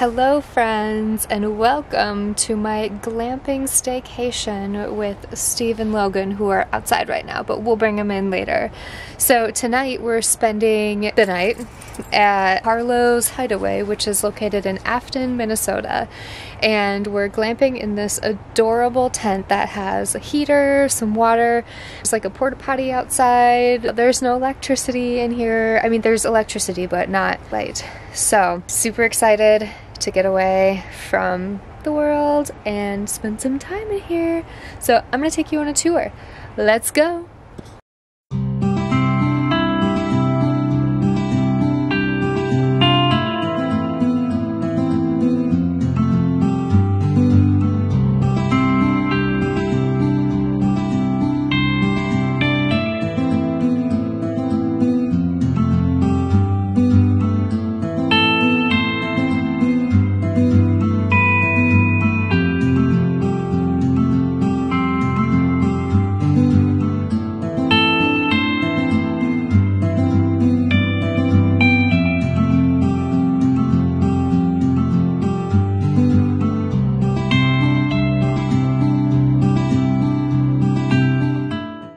Hello, friends, and welcome to my glamping staycation with Steve and Logan, who are outside right now, but we'll bring them in later. So, tonight we're spending the night at Harlow's Hideaway, which is located in Afton, Minnesota. And we're glamping in this adorable tent that has a heater, some water, there's like a porta potty outside. There's no electricity in here. I mean, there's electricity, but not light. So, super excited to get away from the world and spend some time in here. So I'm gonna take you on a tour. Let's go.